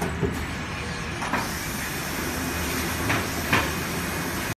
you